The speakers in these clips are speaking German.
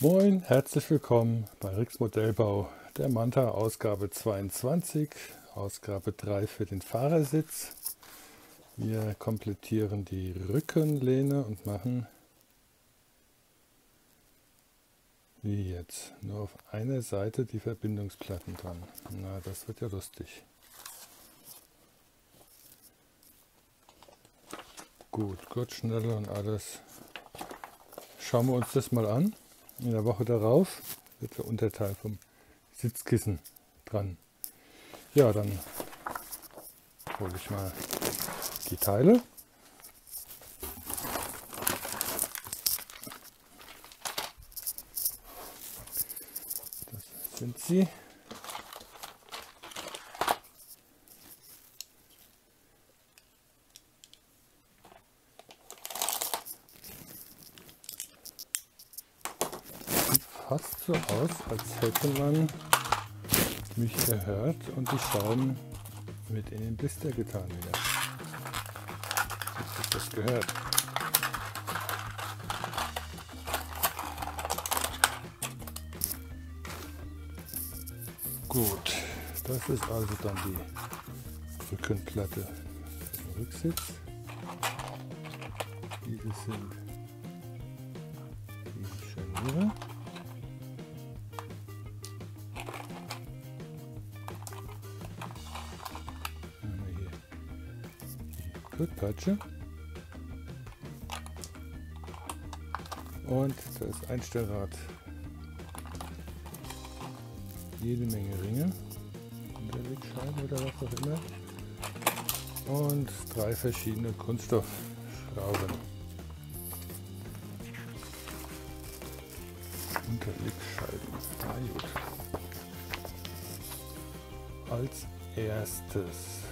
Moin, herzlich willkommen bei Rix Modellbau, der Manta Ausgabe 22, Ausgabe 3 für den Fahrersitz. Wir komplettieren die Rückenlehne und machen wie jetzt nur auf einer Seite die Verbindungsplatten dran. Na, das wird ja lustig. Gut, Gurtschnelle und alles. Schauen wir uns das mal an. In der Woche darauf wird der Unterteil vom Sitzkissen dran. Ja, dann hole ich mal die Teile. Das sind sie. Fast so aus, als hätte man mich gehört und die Schrauben mit in den Blister getan wieder. Ich das gehört. Gut, das ist also dann die Rückenplatte für Rücksitz. Diese sind die Scharniere. Rückpeitsche. Und das Einstellrad. Jede Menge Ringe. Unterlegscheiben oder was auch immer. Und drei verschiedene Kunststoffschrauben. Unterlegscheiben. Ah, gut. Als erstes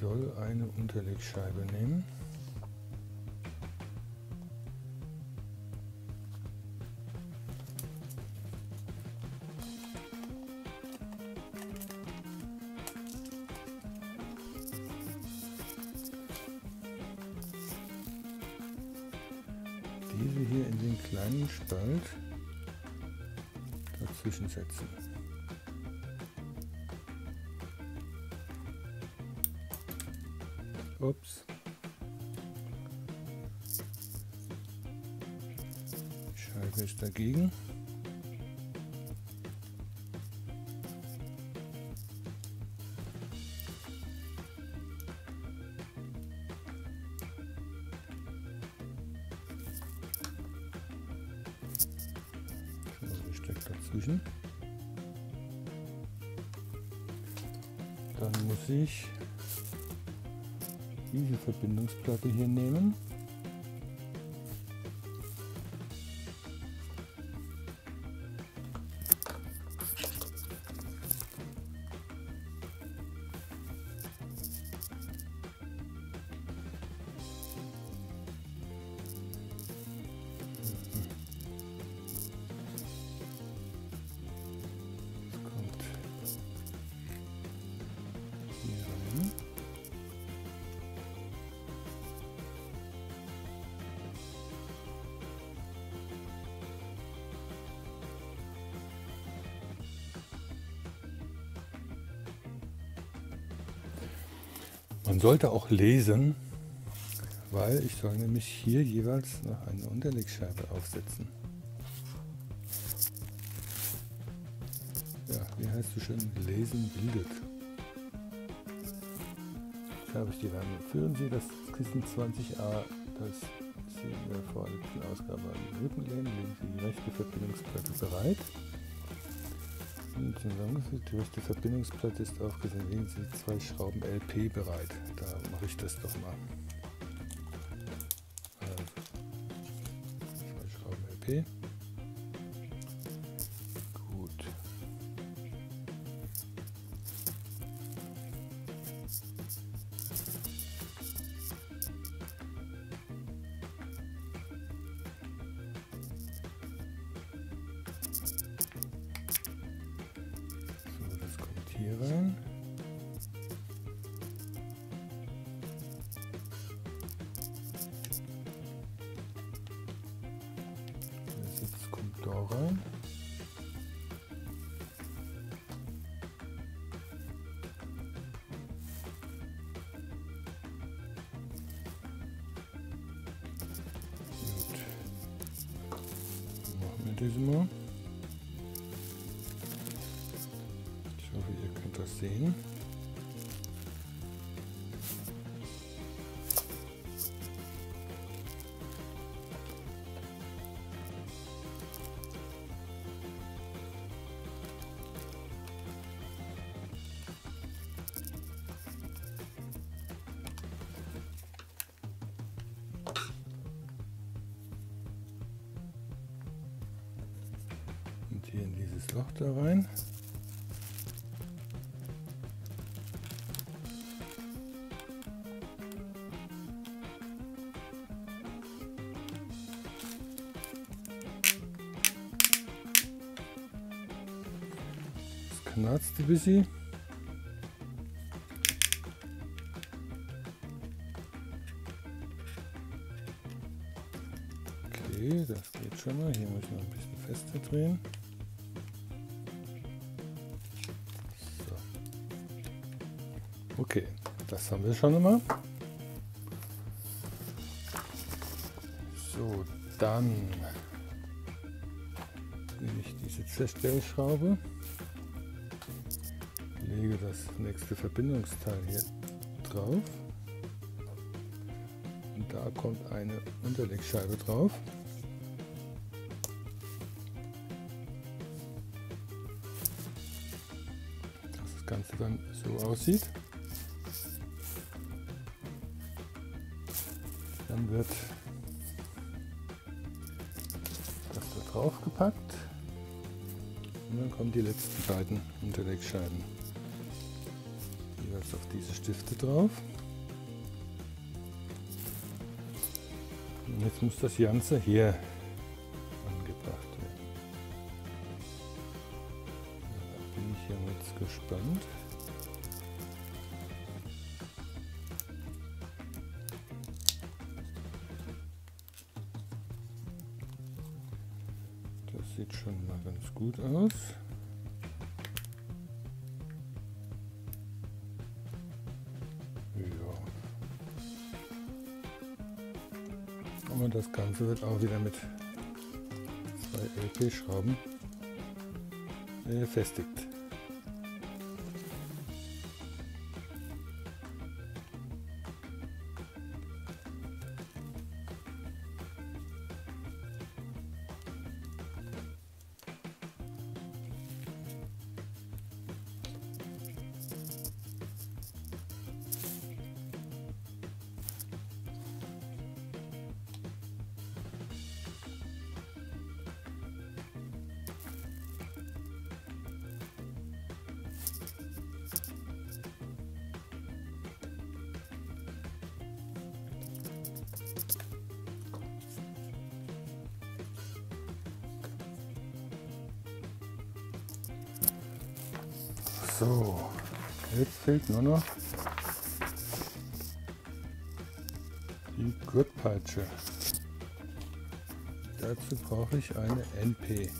soll eine Unterlegscheibe nehmen. Diese hier in den kleinen Spalt dazwischen setzen. Ups. Scheibe ist dagegen. steckt dazwischen. Dann muss ich diese Verbindungsplatte hier nehmen. Man sollte auch lesen, weil ich soll nämlich hier jeweils noch eine Unterlegscheibe aufsetzen. Ja, wie heißt du schon? Lesen bildet. Jetzt habe ich die Wärme. Führen Sie das Kissen 20a, das Sie in der vorletzten Ausgabe an den Rücken lehnen, legen Sie die rechte Verbindungsplatte bereit. Die rechte Verbindungsplatte ist aufgesetzt. Legen Sie zwei Schrauben LP bereit. Da mache ich das doch mal. Also, zwei Schrauben LP. Da rein. Machen wir diese mal. Ich hoffe, ihr könnt das sehen. Loch da rein. Das knarzt ein bisschen. Okay, das geht schon mal. Hier müssen wir ein bisschen fester drehen. Okay, das haben wir schon einmal. So, dann nehme ich diese Zerstellschraube, lege das nächste Verbindungsteil hier drauf und da kommt eine Unterlegscheibe drauf. Dass das Ganze dann so aussieht. Dann wird das da drauf gepackt und dann kommen die letzten beiden Unterlegscheiben jeweils auf diese Stifte drauf. Und jetzt muss das Ganze hier angebracht werden. Da bin ich ja jetzt gespannt. Sieht schon mal ganz gut aus. Ja. Und das Ganze wird auch wieder mit zwei LP-Schrauben befestigt. So, jetzt fehlt nur noch die Gurtpeitsche. Dazu brauche ich eine NP-Schraube.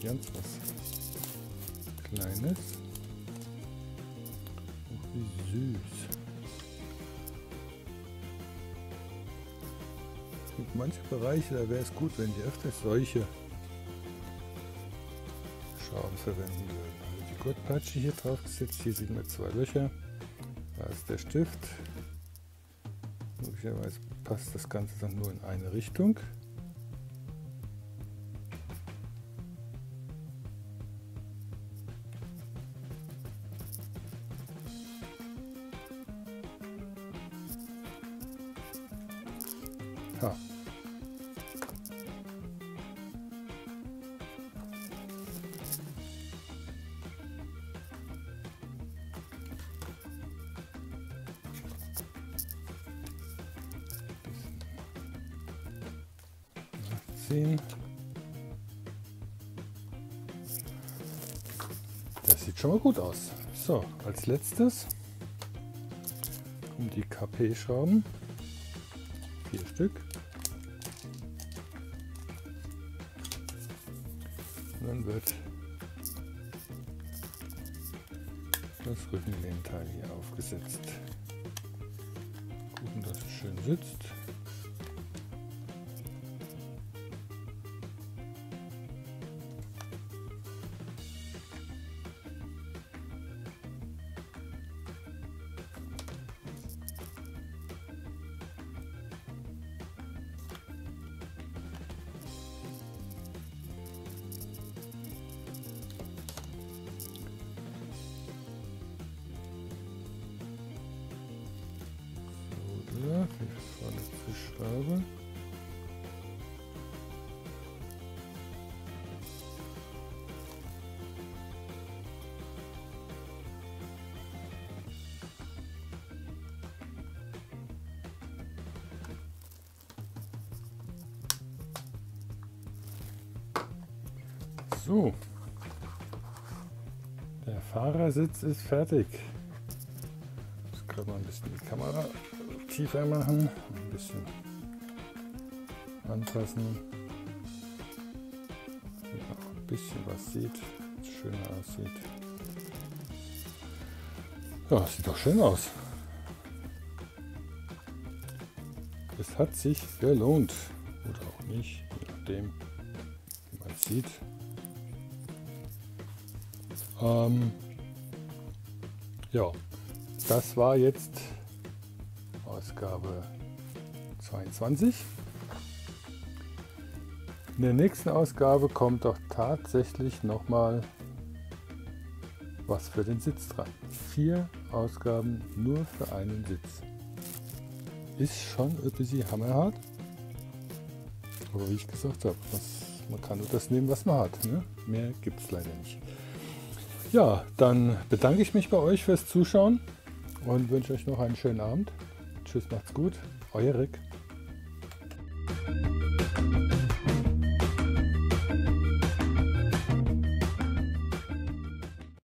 Ganz was Kleines. Oh, wie süß. Manche Bereiche, da wäre es gut, wenn die öfters solche Schrauben verwenden würden. Also die Gurtpeitsche hier drauf gesetzt, hier sieht man zwei Löcher. Da ist der Stift. Möglicherweise passt das Ganze dann nur in eine Richtung. Nachziehen. Das sieht schon mal gut aus. So, als letztes kommen die KP-Schrauben. vier Stück. Und dann wird das Rückenlehnteil hier aufgesetzt. Gucken, dass es schön sitzt. So, der Fahrersitz ist fertig. Jetzt können wir ein bisschen die Kamera tiefer machen, ein bisschen anpassen, man auch ein bisschen was sieht, schöner aussieht. Ja, sieht doch schön aus. Es hat sich gelohnt. Oder auch nicht, je nachdem, wie man sieht. Ähm, ja, das war jetzt Ausgabe 22. In der nächsten Ausgabe kommt doch tatsächlich nochmal was für den Sitz dran. Vier Ausgaben nur für einen Sitz. Ist schon ein bisschen hammerhart. Aber wie ich gesagt habe, was, man kann nur das nehmen, was man hat. Ne? Mehr gibt es leider nicht. Ja, dann bedanke ich mich bei euch fürs Zuschauen und wünsche euch noch einen schönen Abend. Tschüss, macht's gut. Euer Rick.